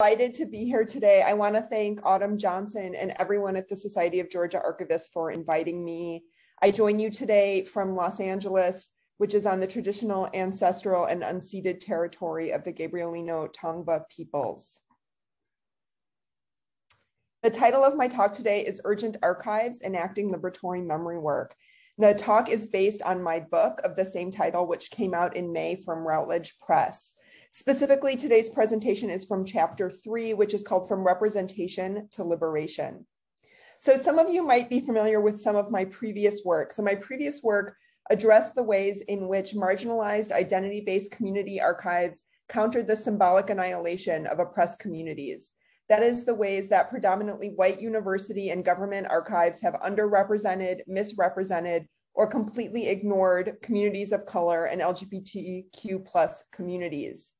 delighted to be here today. I want to thank Autumn Johnson and everyone at the Society of Georgia Archivists for inviting me. I join you today from Los Angeles, which is on the traditional, ancestral, and unceded territory of the Gabrielino Tongva peoples. The title of my talk today is Urgent Archives, Enacting Liberatory Memory Work. The talk is based on my book of the same title, which came out in May from Routledge Press. Specifically, today's presentation is from chapter three, which is called From Representation to Liberation. So some of you might be familiar with some of my previous work. So my previous work addressed the ways in which marginalized identity-based community archives countered the symbolic annihilation of oppressed communities. That is the ways that predominantly white university and government archives have underrepresented, misrepresented, or completely ignored communities of color and LGBTQ plus communities.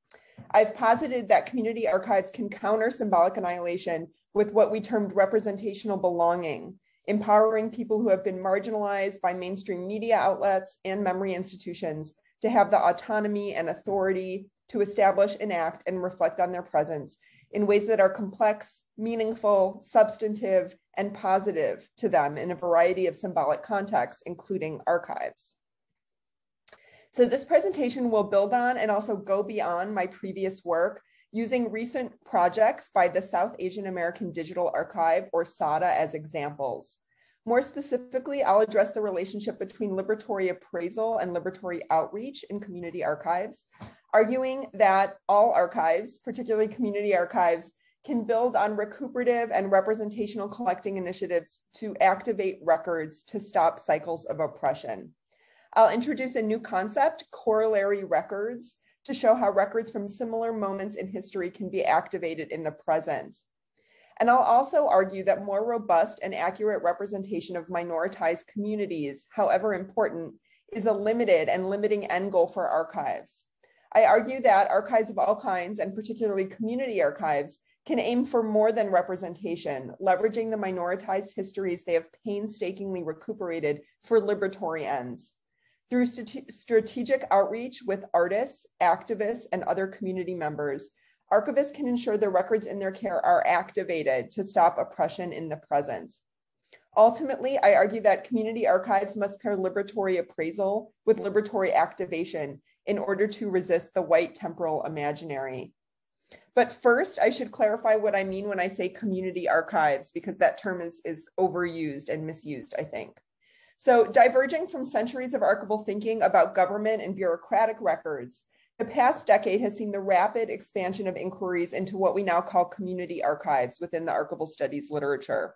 I've posited that community archives can counter symbolic annihilation with what we termed representational belonging, empowering people who have been marginalized by mainstream media outlets and memory institutions to have the autonomy and authority to establish, enact, and reflect on their presence in ways that are complex, meaningful, substantive, and positive to them in a variety of symbolic contexts, including archives. So this presentation will build on and also go beyond my previous work using recent projects by the South Asian American Digital Archive or SAADA as examples. More specifically, I'll address the relationship between liberatory appraisal and liberatory outreach in community archives, arguing that all archives, particularly community archives, can build on recuperative and representational collecting initiatives to activate records to stop cycles of oppression. I'll introduce a new concept, corollary records, to show how records from similar moments in history can be activated in the present. And I'll also argue that more robust and accurate representation of minoritized communities, however important, is a limited and limiting end goal for archives. I argue that archives of all kinds, and particularly community archives, can aim for more than representation, leveraging the minoritized histories they have painstakingly recuperated for liberatory ends. Through strategic outreach with artists, activists, and other community members, archivists can ensure the records in their care are activated to stop oppression in the present. Ultimately, I argue that community archives must pair liberatory appraisal with liberatory activation in order to resist the white temporal imaginary. But first, I should clarify what I mean when I say community archives, because that term is, is overused and misused, I think. So diverging from centuries of archival thinking about government and bureaucratic records, the past decade has seen the rapid expansion of inquiries into what we now call community archives within the archival studies literature.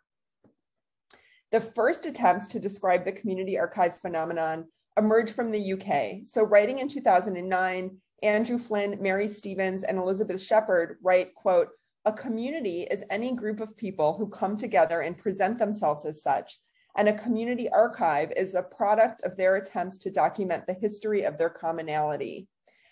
The first attempts to describe the community archives phenomenon emerged from the UK. So writing in 2009, Andrew Flynn, Mary Stevens, and Elizabeth Shepherd write, quote, a community is any group of people who come together and present themselves as such and a community archive is a product of their attempts to document the history of their commonality.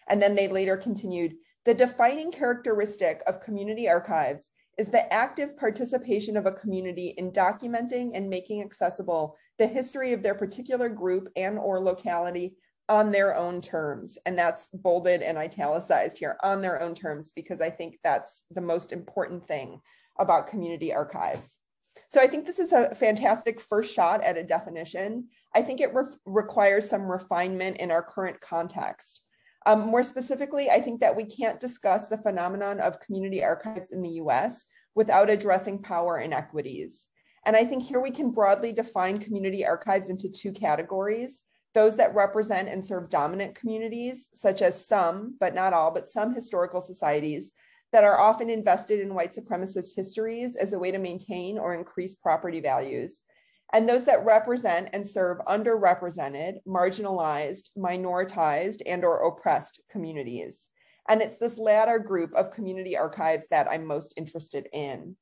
And then they later continued, the defining characteristic of community archives is the active participation of a community in documenting and making accessible the history of their particular group and or locality on their own terms. And that's bolded and italicized here, on their own terms, because I think that's the most important thing about community archives. So I think this is a fantastic first shot at a definition. I think it re requires some refinement in our current context. Um, more specifically, I think that we can't discuss the phenomenon of community archives in the US without addressing power inequities. And I think here we can broadly define community archives into two categories, those that represent and serve dominant communities, such as some, but not all, but some historical societies that are often invested in white supremacist histories as a way to maintain or increase property values, and those that represent and serve underrepresented, marginalized, minoritized, and or oppressed communities. And it's this latter group of community archives that I'm most interested in.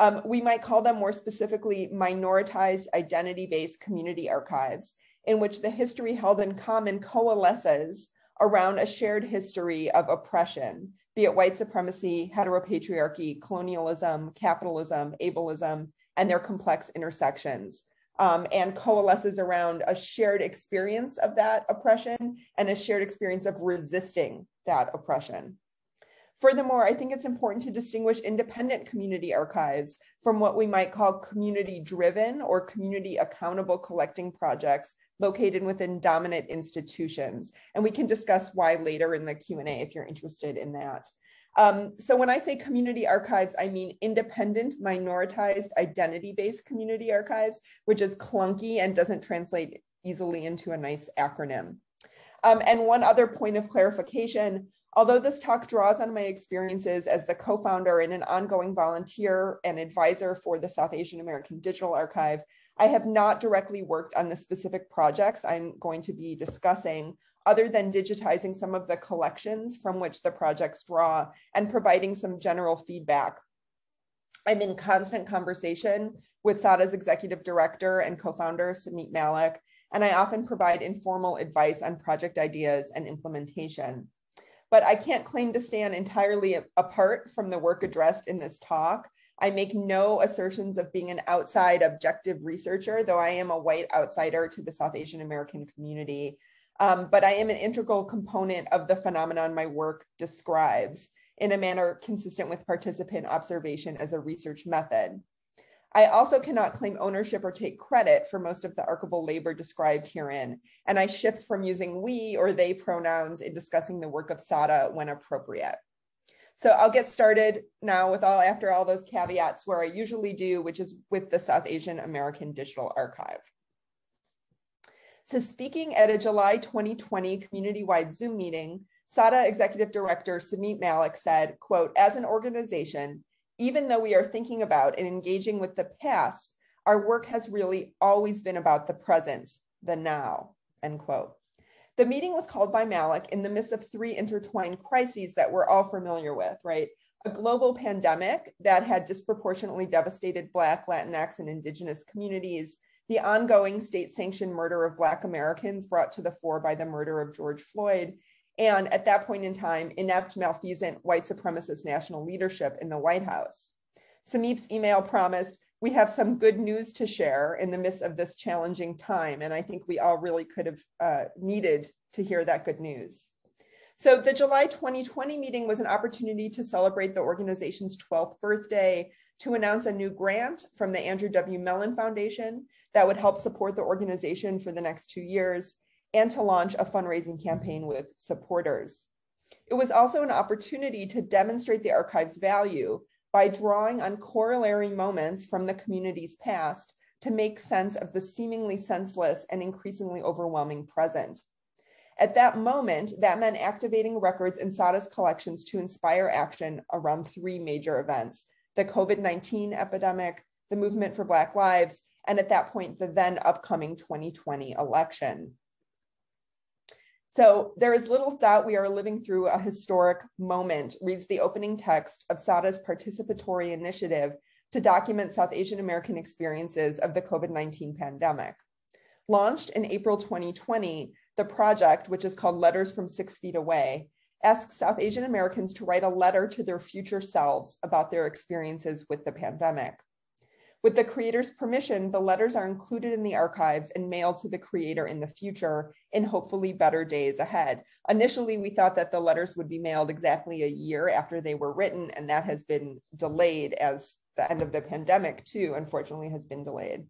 Um, we might call them more specifically minoritized identity-based community archives, in which the history held in common coalesces around a shared history of oppression be it white supremacy, heteropatriarchy, colonialism, capitalism, ableism, and their complex intersections, um, and coalesces around a shared experience of that oppression and a shared experience of resisting that oppression. Furthermore, I think it's important to distinguish independent community archives from what we might call community driven or community accountable collecting projects located within dominant institutions. And we can discuss why later in the Q&A if you're interested in that. Um, so when I say community archives, I mean independent, minoritized, identity-based community archives, which is clunky and doesn't translate easily into a nice acronym. Um, and one other point of clarification, although this talk draws on my experiences as the co-founder and an ongoing volunteer and advisor for the South Asian American Digital Archive, I have not directly worked on the specific projects I'm going to be discussing, other than digitizing some of the collections from which the projects draw and providing some general feedback. I'm in constant conversation with SAADA's executive director and co-founder, Samip Mallick, and I often provide informal advice on project ideas and implementation. But I can't claim to stand entirely apart from the work addressed in this talk. I make no assertions of being an outside objective researcher, though I am a white outsider to the South Asian American community um, but I am an integral component of the phenomenon my work describes in a manner consistent with participant observation as a research method. I also cannot claim ownership or take credit for most of the archival labor described herein, and I shift from using we or they pronouns in discussing the work of SAADA when appropriate. So I'll get started now with all after all those caveats where I usually do, which is with the South Asian American Digital Archive. So speaking at a July 2020 community-wide Zoom meeting, SAADA Executive Director Samip Mallick said, quote, as an organization, even though we are thinking about and engaging with the past, our work has really always been about the present, the now, end quote. The meeting was called by Mallick in the midst of three intertwined crises that we're all familiar with, right? A global pandemic that had disproportionately devastated Black, Latinx, and Indigenous communities, the ongoing state sanctioned murder of Black Americans brought to the fore by the murder of George Floyd, and at that point in time, inept, malfeasant white supremacist national leadership in the White House. Samip's email promised, we have some good news to share in the midst of this challenging time. And I think we all really could have uh, needed to hear that good news. So the July 2020 meeting was an opportunity to celebrate the organization's 12th birthday, to announce a new grant from the Andrew W. Mellon Foundation that would help support the organization for the next two years and to launch a fundraising campaign with supporters. It was also an opportunity to demonstrate the archive's value by drawing on corollary moments from the community's past to make sense of the seemingly senseless and increasingly overwhelming present. At that moment, that meant activating records in SAADA's collections to inspire action around three major events the COVID 19 epidemic, the movement for Black Lives, and at that point, the then upcoming 2020 election. So there is little doubt we are living through a historic moment, reads the opening text of SAADA's participatory initiative to document South Asian American experiences of the COVID 19 pandemic. Launched in April 2020, the project, which is called Letters from Six Feet Away, asks South Asian Americans to write a letter to their future selves about their experiences with the pandemic. With the creator's permission, the letters are included in the archives and mailed to the creator in the future in hopefully better days ahead. Initially, we thought that the letters would be mailed exactly a year after they were written, and that has been delayed as the end of the pandemic, too, unfortunately, has been delayed.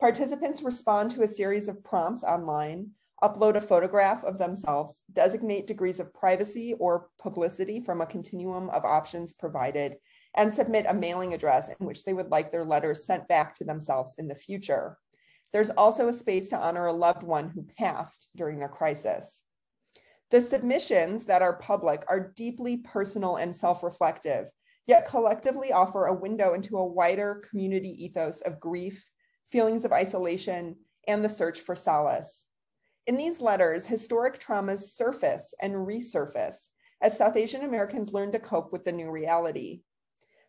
Participants respond to a series of prompts online, upload a photograph of themselves, designate degrees of privacy or publicity from a continuum of options provided, and submit a mailing address in which they would like their letters sent back to themselves in the future. There's also a space to honor a loved one who passed during the crisis. The submissions that are public are deeply personal and self reflective, yet collectively offer a window into a wider community ethos of grief, feelings of isolation, and the search for solace. In these letters, historic traumas surface and resurface as South Asian Americans learn to cope with the new reality.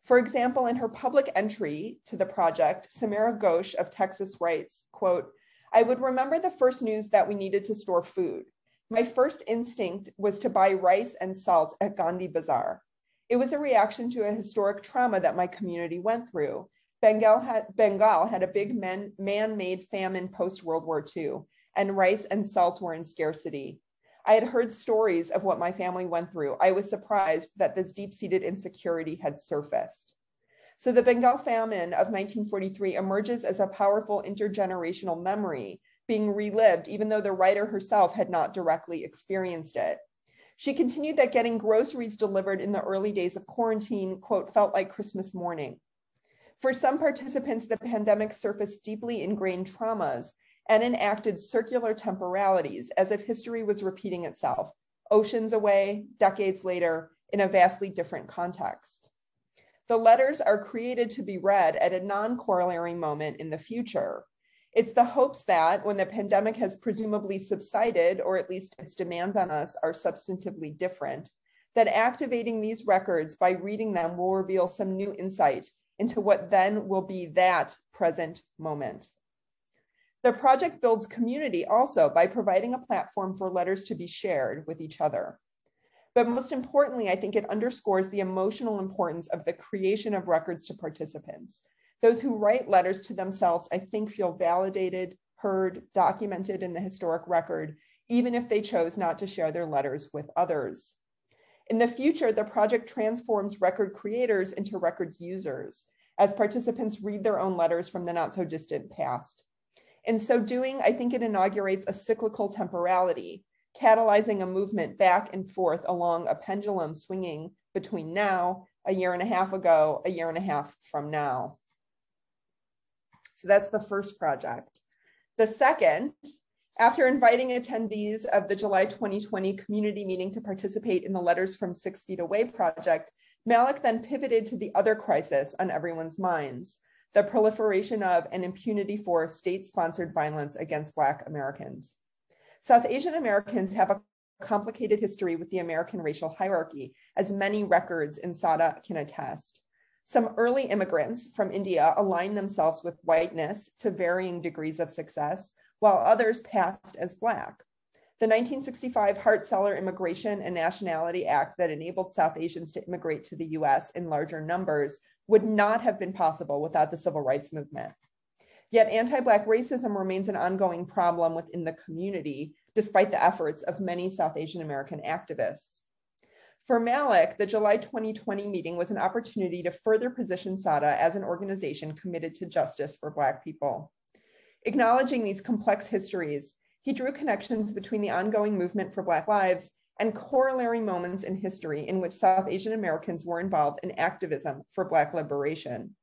For example, in her public entry to the project, Samira Ghosh of Texas writes, quote, I would remember the first news that we needed to store food. My first instinct was to buy rice and salt at Gandhi Bazaar. It was a reaction to a historic trauma that my community went through. Bengal had, Bengal had a big man-made famine post-World War II, and rice and salt were in scarcity. I had heard stories of what my family went through. I was surprised that this deep seated insecurity had surfaced. So the Bengal famine of 1943 emerges as a powerful intergenerational memory being relived, even though the writer herself had not directly experienced it. She continued that getting groceries delivered in the early days of quarantine, quote, felt like Christmas morning. For some participants, the pandemic surfaced deeply ingrained traumas and enacted circular temporalities as if history was repeating itself, oceans away, decades later, in a vastly different context. The letters are created to be read at a non corollary moment in the future. It's the hopes that when the pandemic has presumably subsided, or at least its demands on us are substantively different, that activating these records by reading them will reveal some new insight into what then will be that present moment. The project builds community also by providing a platform for letters to be shared with each other. But most importantly, I think it underscores the emotional importance of the creation of records to participants. Those who write letters to themselves, I think, feel validated, heard, documented in the historic record, even if they chose not to share their letters with others. In the future, the project transforms record creators into records users as participants read their own letters from the not so distant past. In so doing, I think it inaugurates a cyclical temporality catalyzing a movement back and forth along a pendulum swinging between now, a year and a half ago, a year and a half from now. So that's the first project. The second, after inviting attendees of the July 2020 community meeting to participate in the Letters from Six Feet Away project, Mallick then pivoted to the other crisis on everyone's minds, the proliferation of and impunity for state-sponsored violence against Black Americans. South Asian Americans have a complicated history with the American racial hierarchy, as many records in SAADA can attest. Some early immigrants from India aligned themselves with whiteness to varying degrees of success, while others passed as Black. The 1965 Hart-Celler Immigration and Nationality Act that enabled South Asians to immigrate to the US in larger numbers would not have been possible without the civil rights movement. Yet anti-Black racism remains an ongoing problem within the community, despite the efforts of many South Asian American activists. For Mallick, the July 2020 meeting was an opportunity to further position SAADA as an organization committed to justice for Black people. Acknowledging these complex histories, he drew connections between the ongoing movement for Black lives and corollary moments in history in which South Asian Americans were involved in activism for Black liberation.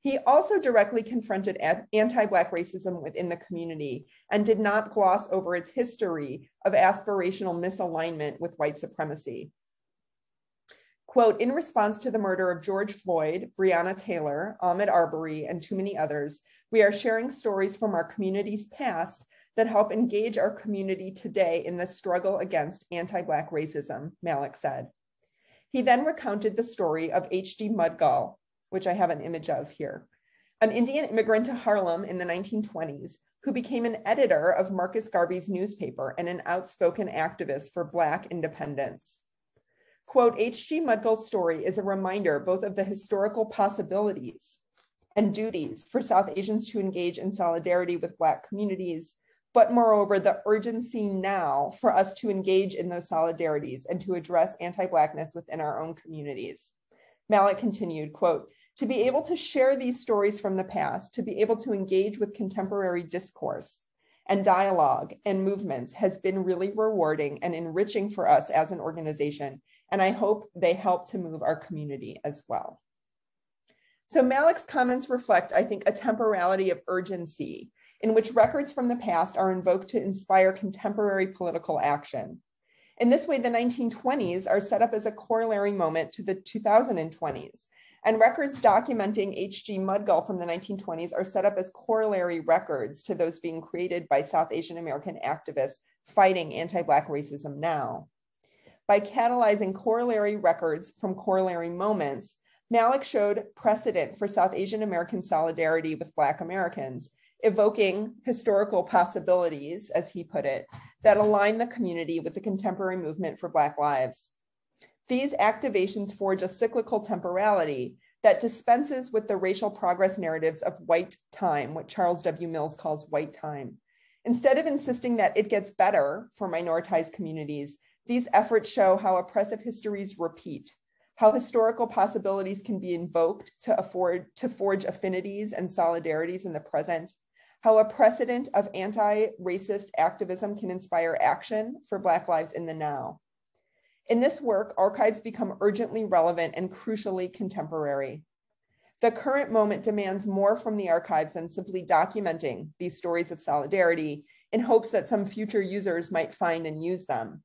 He also directly confronted anti Black racism within the community and did not gloss over its history of aspirational misalignment with white supremacy. Quote, in response to the murder of George Floyd, Breonna Taylor, Ahmaud Arbery, and too many others, we are sharing stories from our community's past that help engage our community today in the struggle against anti Black racism, Mallick said. He then recounted the story of H.D. Mudgal, which I have an image of here, an Indian immigrant to Harlem in the 1920s who became an editor of Marcus Garvey's newspaper and an outspoken activist for Black independence. Quote, H.G. Mudgal's story is a reminder both of the historical possibilities and duties for South Asians to engage in solidarity with Black communities, but moreover, the urgency now for us to engage in those solidarities and to address anti-Blackness within our own communities. Mallick continued, quote, to be able to share these stories from the past, to be able to engage with contemporary discourse and dialogue and movements has been really rewarding and enriching for us as an organization. And I hope they help to move our community as well. So Mallick's comments reflect, I think, a temporality of urgency in which records from the past are invoked to inspire contemporary political action. In this way, the 1920s are set up as a corollary moment to the 2020s and records documenting H.G. Mudgal from the 1920s are set up as corollary records to those being created by South Asian American activists fighting anti Black racism now. By catalyzing corollary records from corollary moments, Mallick showed precedent for South Asian American solidarity with Black Americans, evoking historical possibilities, as he put it, that align the community with the contemporary movement for Black lives. These activations forge a cyclical temporality that dispenses with the racial progress narratives of white time, what Charles W. Mills calls white time, Instead of insisting that it gets better for minoritized communities, these efforts show how oppressive histories repeat, how historical possibilities can be invoked to afford to forge affinities and solidarities in the present, how a precedent of anti-racist activism can inspire action for Black lives in the now. In this work, archives become urgently relevant and crucially contemporary. The current moment demands more from the archives than simply documenting these stories of solidarity in hopes that some future users might find and use them.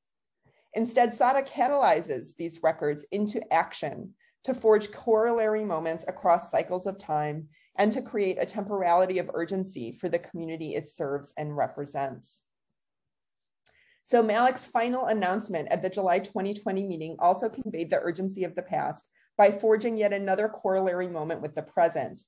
Instead, SAADA catalyzes these records into action to forge corollary moments across cycles of time and to create a temporality of urgency for the community it serves and represents. So Mallick's final announcement at the July 2020 meeting also conveyed the urgency of the past by forging yet another corollary moment with the present.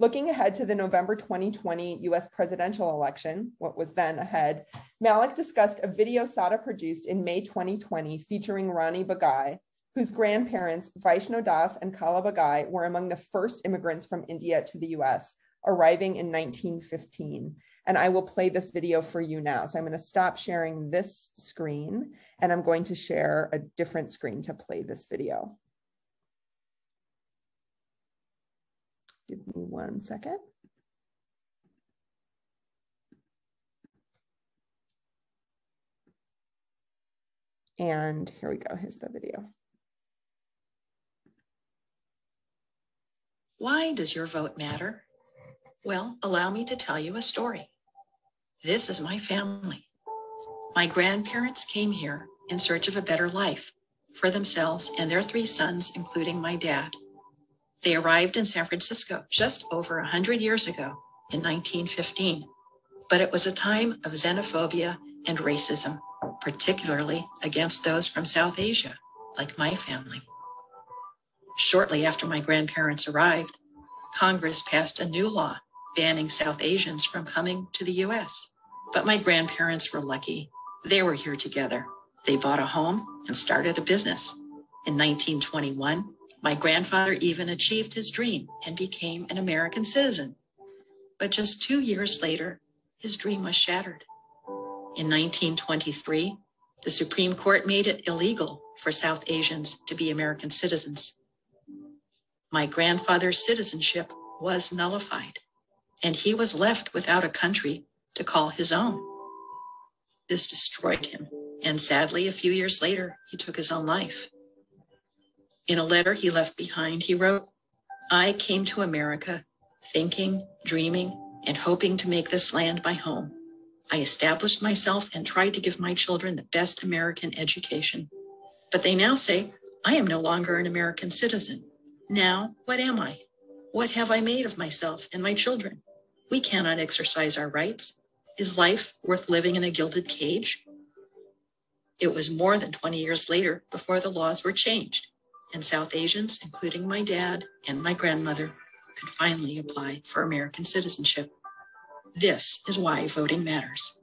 Looking ahead to the November 2020 US presidential election, what was then ahead, Mallick discussed a video SAADA produced in May 2020 featuring Rani Bagai, whose grandparents, Vaishno Das and Kala Bagai, were among the first immigrants from India to the US, arriving in 1915. And I will play this video for you now. So I'm going to stop sharing this screen and I'm going to share a different screen to play this video. Give me one second. And here we go. Here's the video. Why does your vote matter? Well, allow me to tell you a story. This is my family. My grandparents came here in search of a better life for themselves and their three sons, including my dad. They arrived in San Francisco just over 100 years ago in 1915, but it was a time of xenophobia and racism, particularly against those from South Asia, like my family. Shortly after my grandparents arrived, Congress passed a new law banning South Asians from coming to the US. But my grandparents were lucky. They were here together. They bought a home and started a business. In 1921, my grandfather even achieved his dream and became an American citizen. But just two years later, his dream was shattered. In 1923, the Supreme Court made it illegal for South Asians to be American citizens. My grandfather's citizenship was nullified, and he was left without a country to call his own. This destroyed him, and sadly, a few years later, he took his own life. In a letter he left behind, he wrote, I came to America thinking, dreaming, and hoping to make this land my home. I established myself and tried to give my children the best American education. But they now say, I am no longer an American citizen. Now, what am I? What have I made of myself and my children? We cannot exercise our rights. Is life worth living in a gilded cage? It was more than 20 years later before the laws were changed and South Asians, including my dad and my grandmother, could finally apply for American citizenship. This is why voting matters.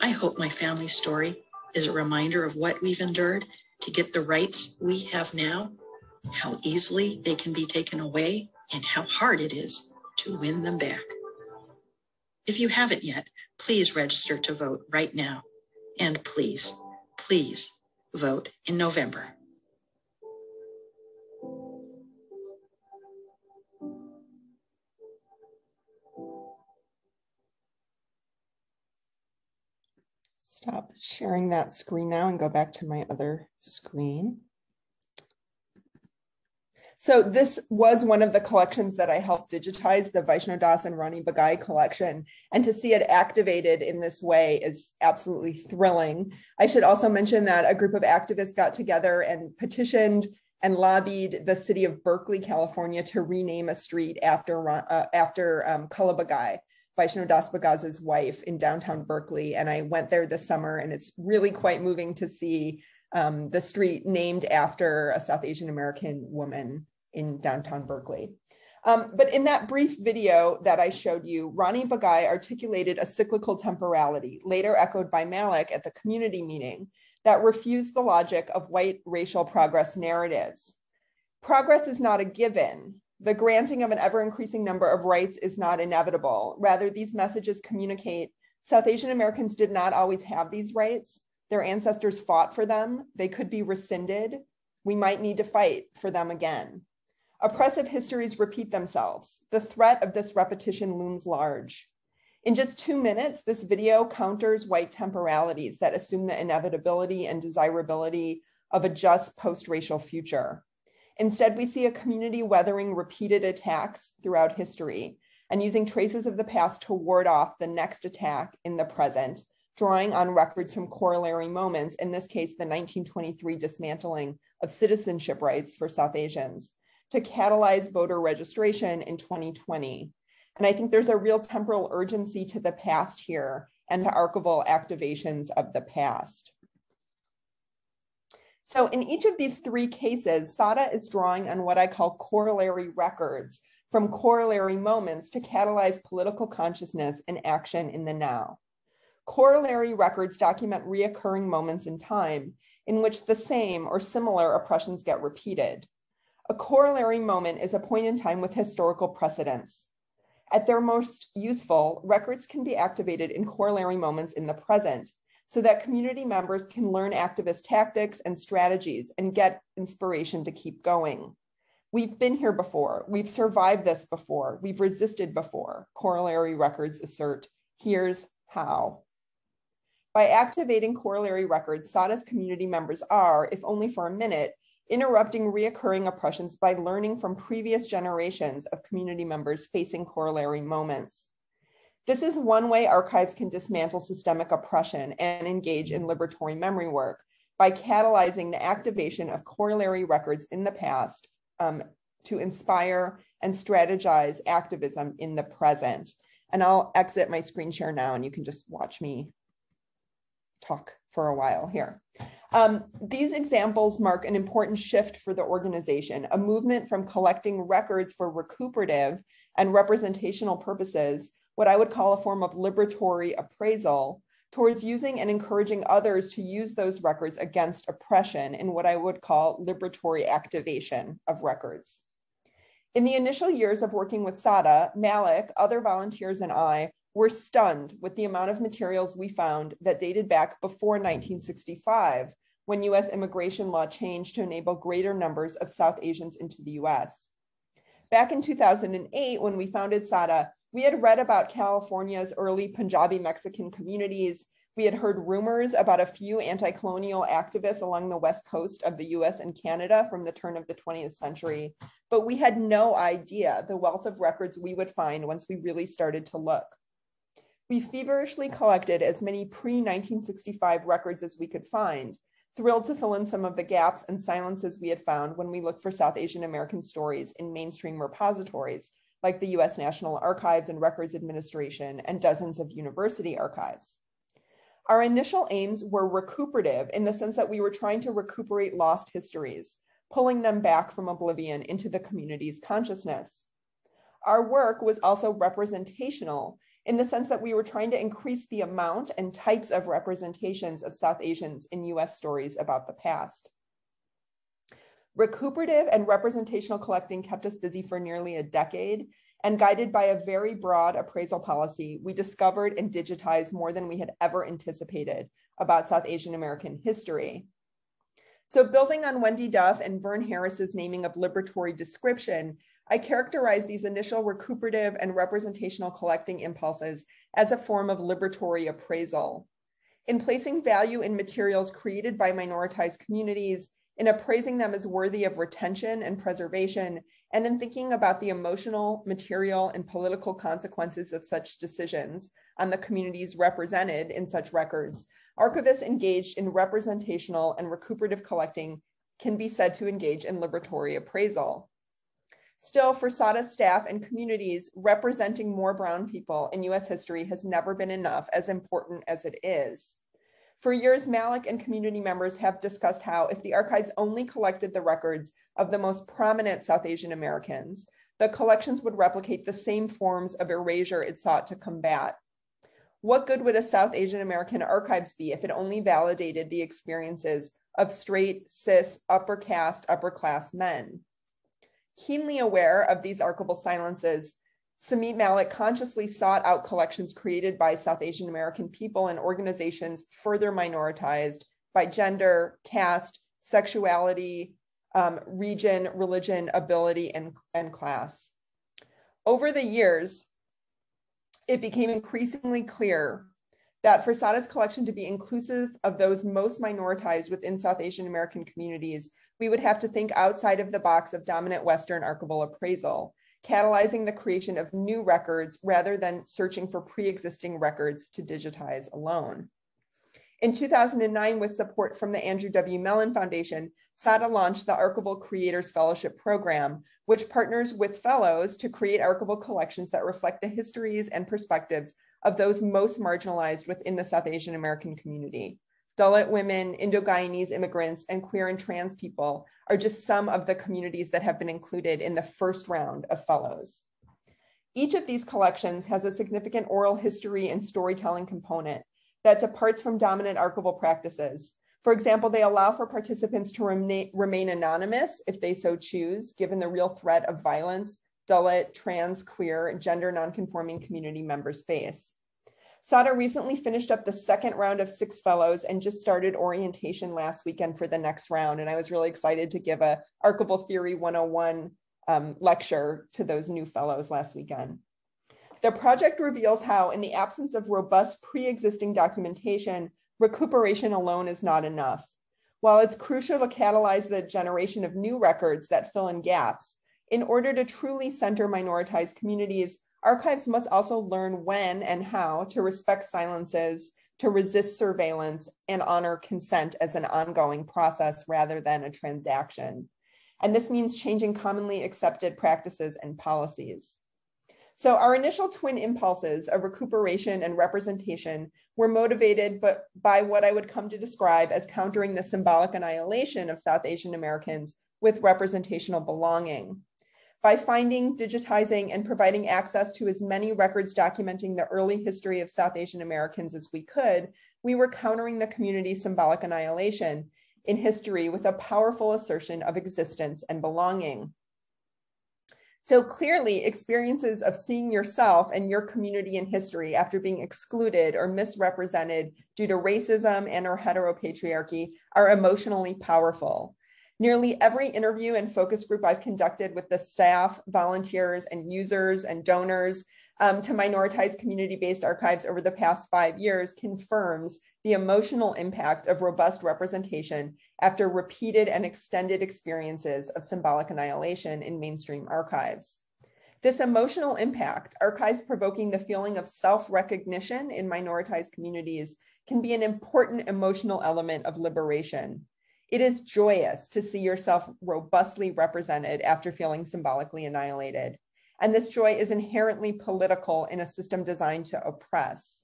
I hope my family's story is a reminder of what we've endured to get the rights we have now, how easily they can be taken away, and how hard it is to win them back. If you haven't yet, please register to vote right now. And please, please vote in November. stop sharing that screen now and go back to my other screen. So this was one of the collections that I helped digitize, the Vaishno Das and Rani Bagai collection. And to see it activated in this way is absolutely thrilling. I should also mention that a group of activists got together and petitioned and lobbied the city of Berkeley, California to rename a street after, uh, after um, Kala Bagai. Vaishno Das Bagai's wife in downtown Berkeley. And I went there this summer and it's really quite moving to see um, the street named after a South Asian American woman in downtown Berkeley. Um, but in that brief video that I showed you, Rani Bagai articulated a cyclical temporality, later echoed by Mallick at the community meeting, that refused the logic of white racial progress narratives. Progress is not a given, the granting of an ever increasing number of rights is not inevitable. Rather, these messages communicate South Asian Americans did not always have these rights. Their ancestors fought for them. They could be rescinded. We might need to fight for them again. Oppressive histories repeat themselves. The threat of this repetition looms large. In just two minutes, this video counters white temporalities that assume the inevitability and desirability of a just post-racial future. Instead, we see a community weathering repeated attacks throughout history and using traces of the past to ward off the next attack in the present, drawing on records from corollary moments, in this case, the 1923 dismantling of citizenship rights for South Asians to catalyze voter registration in 2020. And I think there's a real temporal urgency to the past here and to archival activations of the past. So in each of these three cases, SAADA is drawing on what I call corollary records from corollary moments to catalyze political consciousness and action in the now. Corollary records document reoccurring moments in time in which the same or similar oppressions get repeated. A corollary moment is a point in time with historical precedence. At their most useful, records can be activated in corollary moments in the present so that community members can learn activist tactics and strategies and get inspiration to keep going. We've been here before. We've survived this before. We've resisted before. Corollary records assert, here's how. By activating corollary records, SAADA's community members are, if only for a minute, interrupting reoccurring oppressions by learning from previous generations of community members facing corollary moments. This is one way archives can dismantle systemic oppression and engage in liberatory memory work by catalyzing the activation of corollary records in the past um, to inspire and strategize activism in the present. And I'll exit my screen share now and you can just watch me talk for a while here. Um, these examples mark an important shift for the organization, a movement from collecting records for recuperative and representational purposes, what I would call a form of liberatory appraisal, towards using and encouraging others to use those records against oppression in what I would call liberatory activation of records. In the initial years of working with SAADA, Mallick, other volunteers, and I were stunned with the amount of materials we found that dated back before 1965, when US immigration law changed to enable greater numbers of South Asians into the US. Back in 2008, when we founded SAADA, we had read about California's early Punjabi Mexican communities. We had heard rumors about a few anti colonial activists along the west coast of the US and Canada from the turn of the 20th century, but we had no idea the wealth of records we would find once we really started to look. We feverishly collected as many pre 1965 records as we could find, thrilled to fill in some of the gaps and silences we had found when we looked for South Asian American stories in mainstream repositories like the US National Archives and Records Administration and dozens of university archives. Our initial aims were recuperative in the sense that we were trying to recuperate lost histories, pulling them back from oblivion into the community's consciousness. Our work was also representational in the sense that we were trying to increase the amount and types of representations of South Asians in US stories about the past. Recuperative and representational collecting kept us busy for nearly a decade, and guided by a very broad appraisal policy, we discovered and digitized more than we had ever anticipated about South Asian American history. So building on Wendy Duff and Verne Harris's naming of liberatory description, I characterize these initial recuperative and representational collecting impulses as a form of liberatory appraisal. In placing value in materials created by minoritized communities, in appraising them as worthy of retention and preservation, and in thinking about the emotional, material, and political consequences of such decisions on the communities represented in such records, archivists engaged in representational and recuperative collecting can be said to engage in liberatory appraisal. Still, for SAADA staff and communities, representing more Brown people in US history has never been enough, as important as it is. For years, Mallick and community members have discussed how if the archives only collected the records of the most prominent South Asian Americans, the collections would replicate the same forms of erasure it sought to combat. What good would a South Asian American archives be if it only validated the experiences of straight, cis, upper caste, upper class men? Keenly aware of these archival silences, Samip Mallick consciously sought out collections created by South Asian American people and organizations further minoritized by gender, caste, sexuality, um, region, religion, ability, and, and class. Over the years, it became increasingly clear that for SAADA's collection to be inclusive of those most minoritized within South Asian American communities, we would have to think outside of the box of dominant Western archival appraisal, catalyzing the creation of new records rather than searching for pre-existing records to digitize alone. In 2009, with support from the Andrew W. Mellon Foundation, SAADA launched the Archival Creators Fellowship Program, which partners with fellows to create archival collections that reflect the histories and perspectives of those most marginalized within the South Asian American community. Dalit women, Indo-Guyanese immigrants, and queer and trans people are just some of the communities that have been included in the first round of fellows. Each of these collections has a significant oral history and storytelling component that departs from dominant archival practices. For example, they allow for participants to remain, remain anonymous if they so choose, given the real threat of violence Dalit, trans, queer, gender nonconforming community members face. SAADA recently finished up the second round of six fellows and just started orientation last weekend for the next round. And I was really excited to give a Archival Theory 101 um, lecture to those new fellows last weekend. The project reveals how, in the absence of robust pre-existing documentation, recuperation alone is not enough. While it's crucial to catalyze the generation of new records that fill in gaps, in order to truly center minoritized communities, archives must also learn when and how to respect silences, to resist surveillance, and honor consent as an ongoing process rather than a transaction. And this means changing commonly accepted practices and policies. So our initial twin impulses of recuperation and representation were motivated but by what I would come to describe as countering the symbolic annihilation of South Asian Americans with representational belonging. By finding, digitizing, and providing access to as many records documenting the early history of South Asian Americans as we could, we were countering the community's symbolic annihilation in history with a powerful assertion of existence and belonging. So clearly, experiences of seeing yourself and your community in history after being excluded or misrepresented due to racism and or heteropatriarchy are emotionally powerful. Nearly every interview and focus group I've conducted with the staff, volunteers, and users and donors um, to minoritized community-based archives over the past five years confirms the emotional impact of robust representation after repeated and extended experiences of symbolic annihilation in mainstream archives. This emotional impact, archives provoking the feeling of self-recognition in minoritized communities, can be an important emotional element of liberation. It is joyous to see yourself robustly represented after feeling symbolically annihilated. And this joy is inherently political in a system designed to oppress.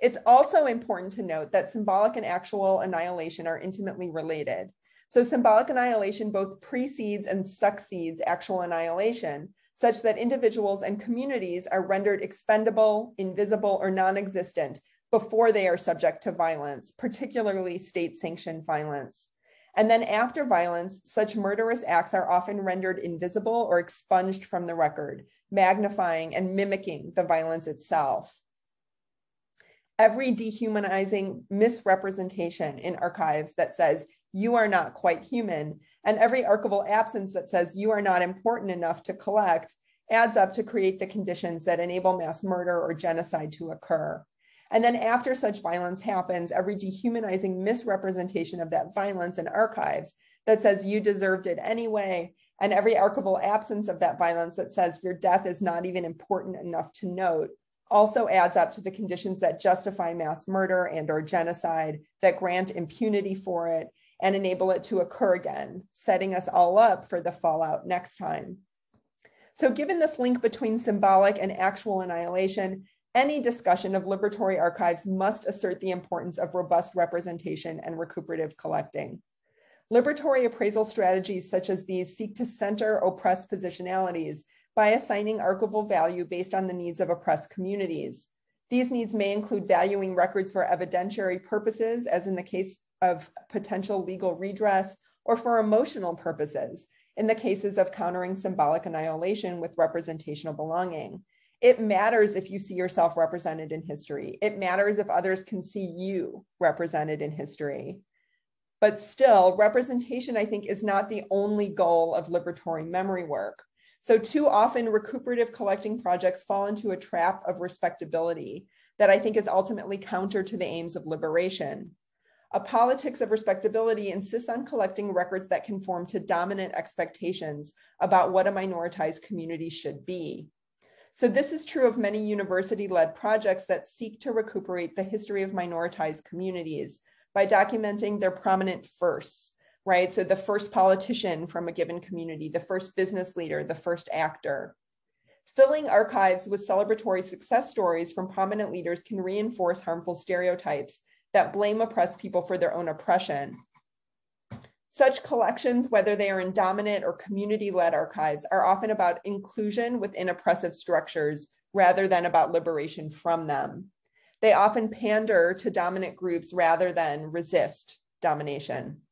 It's also important to note that symbolic and actual annihilation are intimately related. So symbolic annihilation both precedes and succeeds actual annihilation, such that individuals and communities are rendered expendable, invisible, or non-existent before they are subject to violence, particularly state-sanctioned violence. And then after violence, such murderous acts are often rendered invisible or expunged from the record, magnifying and mimicking the violence itself. Every dehumanizing misrepresentation in archives that says you are not quite human, and every archival absence that says you are not important enough to collect adds up to create the conditions that enable mass murder or genocide to occur. And then after such violence happens, every dehumanizing misrepresentation of that violence in archives that says you deserved it anyway, and every archival absence of that violence that says your death is not even important enough to note also adds up to the conditions that justify mass murder and or genocide that grant impunity for it and enable it to occur again, setting us all up for the fallout next time. So given this link between symbolic and actual annihilation, any discussion of liberatory archives must assert the importance of robust representation and recuperative collecting. Liberatory appraisal strategies such as these seek to center oppressed positionalities by assigning archival value based on the needs of oppressed communities. These needs may include valuing records for evidentiary purposes, as in the case of potential legal redress, or for emotional purposes, in the cases of countering symbolic annihilation with representational belonging. It matters if you see yourself represented in history. It matters if others can see you represented in history. But still, representation, I think, is not the only goal of liberatory memory work. So, too often, recuperative collecting projects fall into a trap of respectability that I think is ultimately counter to the aims of liberation. A politics of respectability insists on collecting records that conform to dominant expectations about what a minoritized community should be. So, this is true of many university led projects that seek to recuperate the history of minoritized communities by documenting their prominent firsts, right? So the first politician from a given community, the first business leader, the first actor. Filling archives with celebratory success stories from prominent leaders can reinforce harmful stereotypes that blame oppressed people for their own oppression. Such collections, whether they are in dominant or community led archives, are often about inclusion within oppressive structures rather than about liberation from them. They often pander to dominant groups rather than resist domination.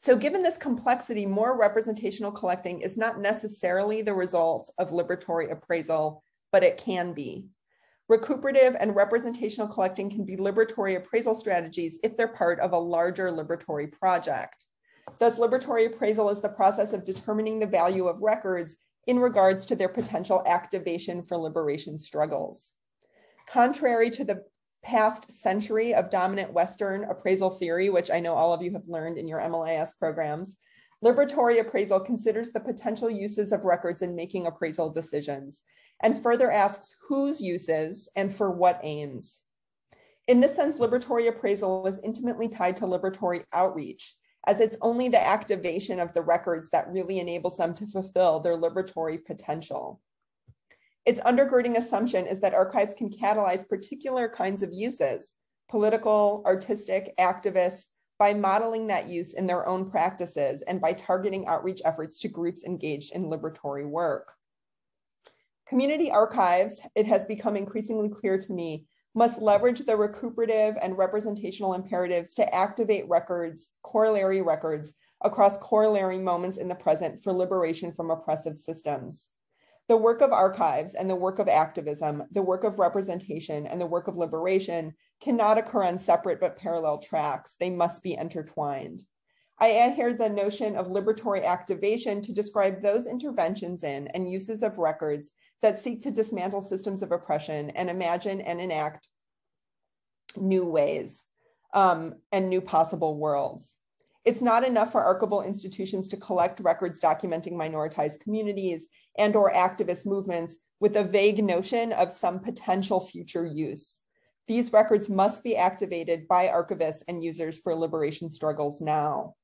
So given this complexity, more representational collecting is not necessarily the result of liberatory appraisal, but it can be. Recuperative and representational collecting can be liberatory appraisal strategies if they're part of a larger liberatory project. Thus, liberatory appraisal is the process of determining the value of records in regards to their potential activation for liberation struggles. Contrary to the past century of dominant Western appraisal theory, which I know all of you have learned in your MLIS programs, liberatory appraisal considers the potential uses of records in making appraisal decisions and further asks whose uses and for what aims. In this sense, liberatory appraisal is intimately tied to liberatory outreach, as it's only the activation of the records that really enables them to fulfill their liberatory potential. Its undergirding assumption is that archives can catalyze particular kinds of uses, political, artistic, activists, by modeling that use in their own practices and by targeting outreach efforts to groups engaged in liberatory work. Community archives, it has become increasingly clear to me, must leverage the recuperative and representational imperatives to activate records, corollary records, across corollary moments in the present for liberation from oppressive systems. The work of archives and the work of activism, the work of representation and the work of liberation cannot occur on separate but parallel tracks. They must be intertwined. I add here the notion of liberatory activation to describe those interventions in and uses of records that seek to dismantle systems of oppression and imagine and enact new ways um, and new possible worlds. It's not enough for archival institutions to collect records documenting minoritized communities and or activist movements with a vague notion of some potential future use. These records must be activated by archivists and users for liberation struggles now.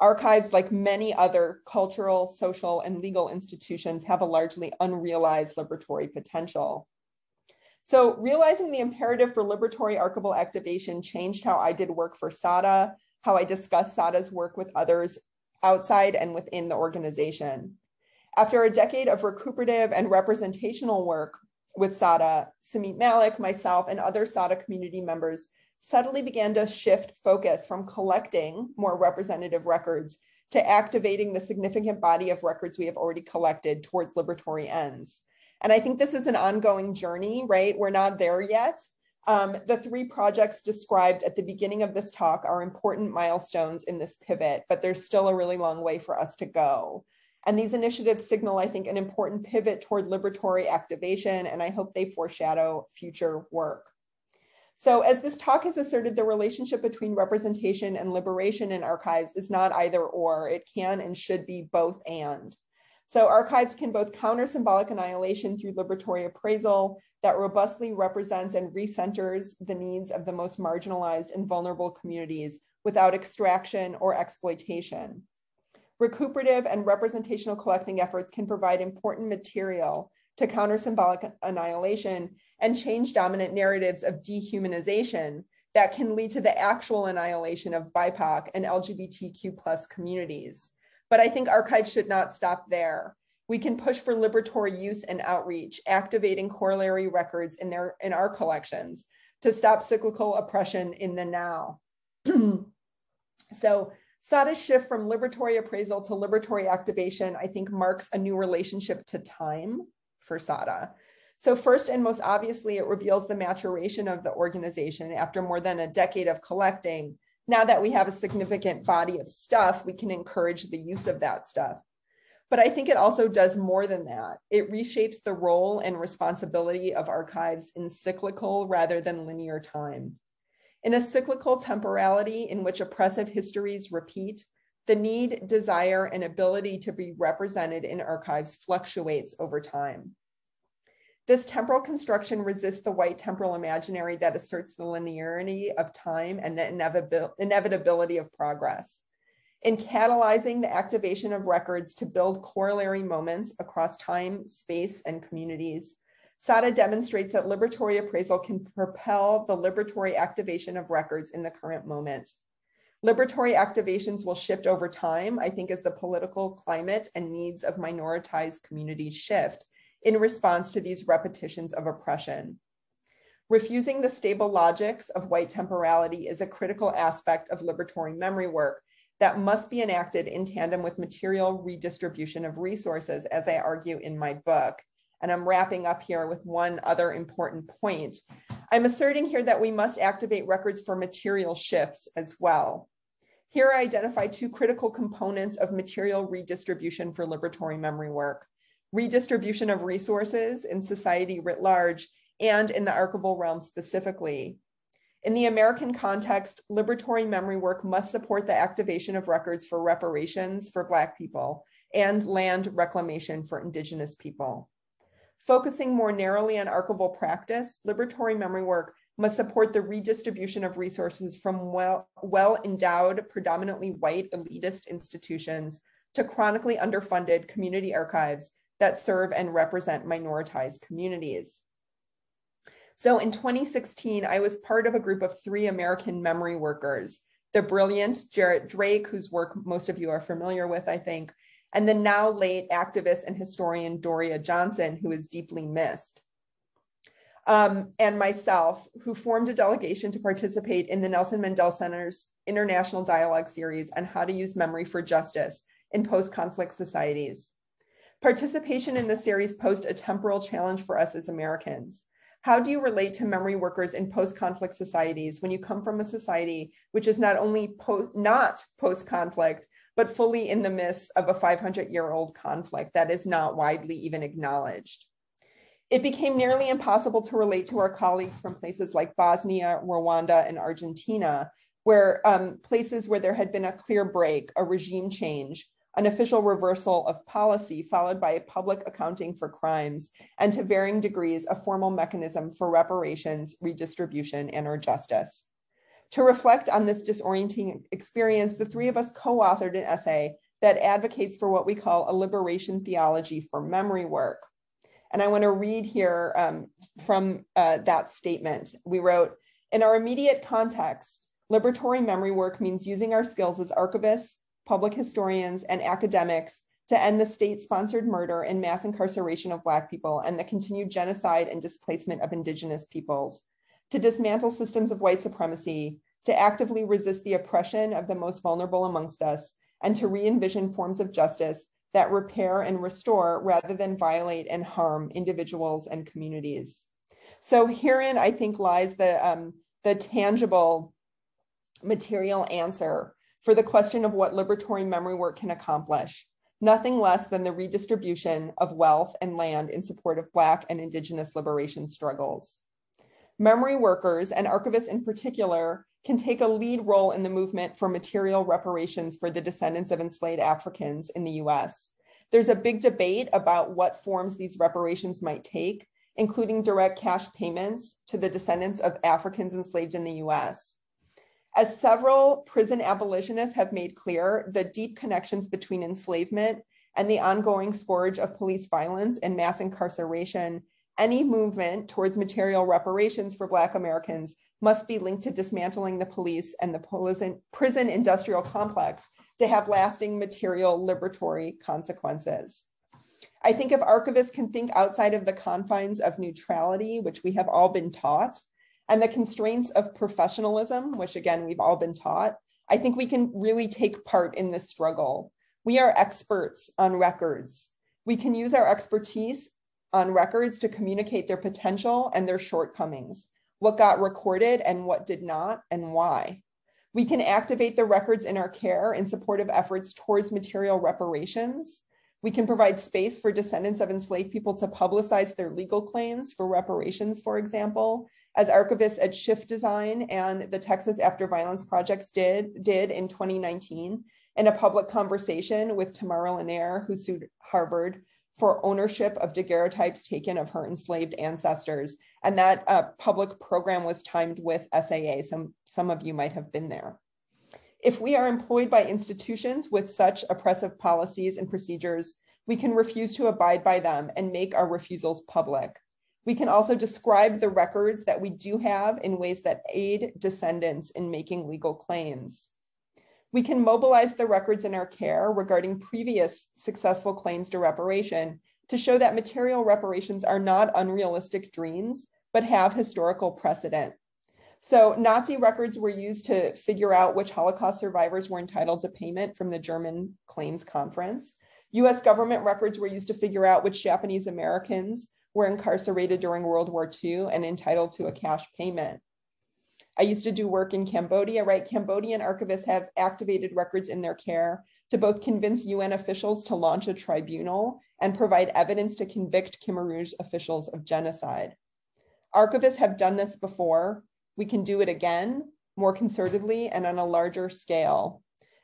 Archives, like many other cultural, social, and legal institutions, have a largely unrealized liberatory potential. So realizing the imperative for liberatory archival activation changed how I did work for SAADA, how I discuss SAADA's work with others outside and within the organization. After a decade of recuperative and representational work with SAADA, Samip Mallick, myself, and other SAADA community members subtly began to shift focus from collecting more representative records to activating the significant body of records we have already collected towards liberatory ends. And I think this is an ongoing journey, right? We're not there yet. Um, the three projects described at the beginning of this talk are important milestones in this pivot, but there's still a really long way for us to go. And these initiatives signal, I think, an important pivot toward liberatory activation, and I hope they foreshadow future work. So as this talk has asserted, the relationship between representation and liberation in archives is not either or, it can and should be both and. So archives can both counter symbolic annihilation through liberatory appraisal that robustly represents and recenters the needs of the most marginalized and vulnerable communities without extraction or exploitation. Recuperative and representational collecting efforts can provide important material to counter symbolic annihilation and change dominant narratives of dehumanization that can lead to the actual annihilation of BIPOC and LGBTQ plus communities. But I think archives should not stop there. We can push for liberatory use and outreach, activating corollary records in, their, in our collections to stop cyclical oppression in the now. so SAADA's shift from liberatory appraisal to liberatory activation, I think, marks a new relationship to time for SAADA. So, first and most obviously, it reveals the maturation of the organization after more than a decade of collecting. Now that we have a significant body of stuff, we can encourage the use of that stuff. But I think it also does more than that. It reshapes the role and responsibility of archives in cyclical rather than linear time. In a cyclical temporality in which oppressive histories repeat, the need, desire, and ability to be represented in archives fluctuates over time. This temporal construction resists the white temporal imaginary that asserts the linearity of time and the inevitability of progress. In catalyzing the activation of records to build corollary moments across time, space, and communities, SAADA demonstrates that liberatory appraisal can propel the liberatory activation of records in the current moment. Liberatory activations will shift over time, I think, as the political climate and needs of minoritized communities shift in response to these repetitions of oppression. Refusing the stable logics of white temporality is a critical aspect of liberatory memory work that must be enacted in tandem with material redistribution of resources, as I argue in my book. And I'm wrapping up here with one other important point. I'm asserting here that we must activate records for material shifts as well. Here I identify two critical components of material redistribution for liberatory memory work redistribution of resources in society writ large and in the archival realm specifically. In the American context, liberatory memory work must support the activation of records for reparations for Black people and land reclamation for Indigenous people. Focusing more narrowly on archival practice, liberatory memory work must support the redistribution of resources from well, well endowed, predominantly white elitist institutions to chronically underfunded community archives that serve and represent minoritized communities. So in 2016, I was part of a group of three American memory workers the brilliant Jarrett Drake, whose work most of you are familiar with, I think, and the now late activist and historian Doria Johnson, who is deeply missed. Um, and myself, who formed a delegation to participate in the Nelson Mandela Center's International Dialogue Series on how to use memory for justice in post conflict societies. Participation in the series posed a temporal challenge for us as Americans. How do you relate to memory workers in post-conflict societies when you come from a society which is not only po- not post-conflict, but fully in the midst of a 500 year old conflict that is not widely even acknowledged. It became nearly impossible to relate to our colleagues from places like Bosnia, Rwanda, and Argentina, where um, places where there had been a clear break, a regime change, an official reversal of policy followed by a public accounting for crimes, and to varying degrees, a formal mechanism for reparations, redistribution, and or justice. To reflect on this disorienting experience, the three of us co authored an essay that advocates for what we call a liberation theology for memory work. And I want to read here um, from uh, that statement. We wrote In our immediate context, liberatory memory work means using our skills as archivists, public historians, and academics to end the state sponsored murder and mass incarceration of Black people and the continued genocide and displacement of Indigenous peoples to dismantle systems of white supremacy, to actively resist the oppression of the most vulnerable amongst us, and to re envision forms of justice that repair and restore rather than violate and harm individuals and communities. So herein, I think, lies the, um, the tangible material answer for the question of what liberatory memory work can accomplish nothing less than the redistribution of wealth and land in support of Black and Indigenous liberation struggles. Memory workers, and archivists in particular, can take a lead role in the movement for material reparations for the descendants of enslaved Africans in the US. There's a big debate about what forms these reparations might take, including direct cash payments to the descendants of Africans enslaved in the US. As several prison abolitionists have made clear, the deep connections between enslavement and the ongoing scourge of police violence and mass incarceration any movement towards material reparations for Black Americans must be linked to dismantling the police and the prison industrial complex to have lasting material liberatory consequences. I think if archivists can think outside of the confines of neutrality, which we have all been taught, and the constraints of professionalism, which again, we've all been taught, I think we can really take part in this struggle. We are experts on records. We can use our expertise on records to communicate their potential and their shortcomings, what got recorded and what did not, and why. We can activate the records in our care in support of efforts towards material reparations. We can provide space for descendants of enslaved people to publicize their legal claims for reparations, for example, as archivists at Shift Design and the Texas After Violence Projects did, did in 2019 in a public conversation with Tamara Lanier, who sued Harvard for ownership of daguerreotypes taken of her enslaved ancestors. And that uh, public program was timed with SAA. Some, some of you might have been there. If we are employed by institutions with such oppressive policies and procedures, we can refuse to abide by them and make our refusals public. We can also describe the records that we do have in ways that aid descendants in making legal claims. We can mobilize the records in our care regarding previous successful claims to reparation to show that material reparations are not unrealistic dreams, but have historical precedent. So Nazi records were used to figure out which Holocaust survivors were entitled to payment from the German Claims Conference. US government records were used to figure out which Japanese Americans were incarcerated during World War II and entitled to a cash payment. I used to do work in Cambodia, right? Cambodian archivists have activated records in their care to both convince UN officials to launch a tribunal and provide evidence to convict Khmer Rouge officials of genocide. Archivists have done this before. We can do it again, more concertedly and on a larger scale.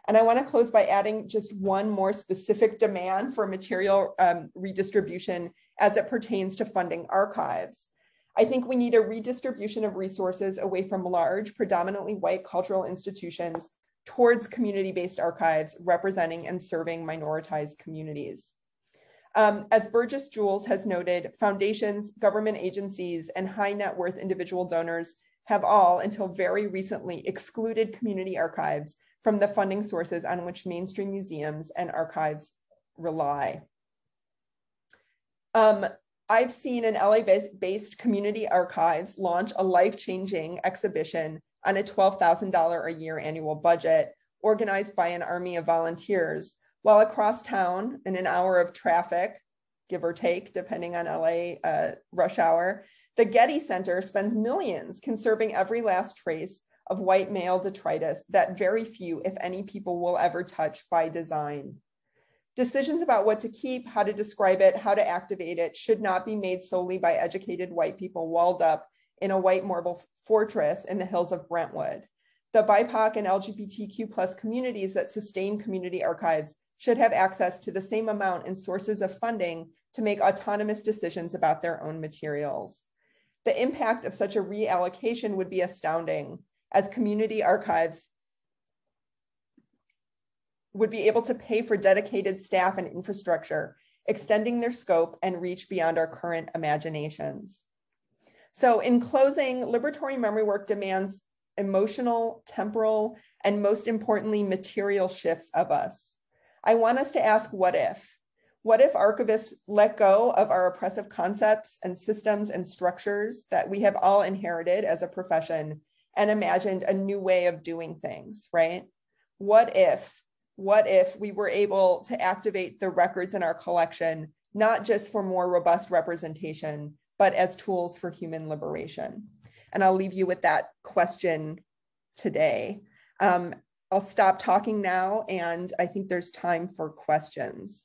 And I want to close by adding just one more specific demand for material um, redistribution as it pertains to funding archives. I think we need a redistribution of resources away from large, predominantly white cultural institutions towards community-based archives representing and serving minoritized communities. Um, as Bergis Jules has noted, foundations, government agencies, and high net worth individual donors have all, until very recently, excluded community archives from the funding sources on which mainstream museums and archives rely. Um, I've seen an LA based community archives launch a life changing exhibition on a $12,000 a year annual budget organized by an army of volunteers, while across town in an hour of traffic, give or take, depending on LA uh, rush hour, the Getty Center spends millions conserving every last trace of white male detritus that very few, if any, people will ever touch by design. Decisions about what to keep, how to describe it, how to activate it should not be made solely by educated white people walled up in a white marble fortress in the hills of Brentwood. The BIPOC and LGBTQ plus communities that sustain community archives should have access to the same amount and sources of funding to make autonomous decisions about their own materials. The impact of such a reallocation would be astounding as community archives would be able to pay for dedicated staff and infrastructure, extending their scope and reach beyond our current imaginations. So in closing, liberatory memory work demands emotional, temporal, and most importantly, material shifts of us. I want us to ask what if? What if archivists let go of our oppressive concepts and systems and structures that we have all inherited as a profession and imagined a new way of doing things, right? What if what if we were able to activate the records in our collection, not just for more robust representation, but as tools for human liberation? And I'll leave you with that question today. Um, I'll stop talking now, and I think there's time for questions.